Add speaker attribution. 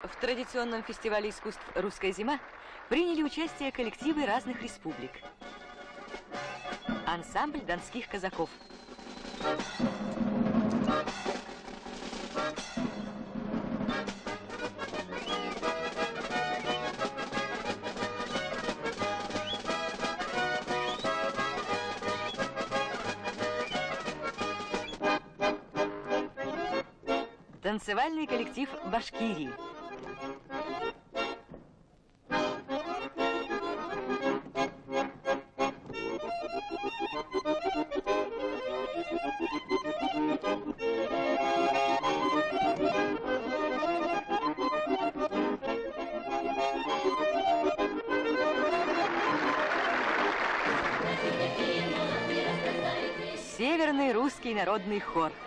Speaker 1: В традиционном фестивале искусств «Русская зима» приняли участие коллективы разных республик. Ансамбль донских казаков. Танцевальный коллектив Башкирии. Северный русский народный хор –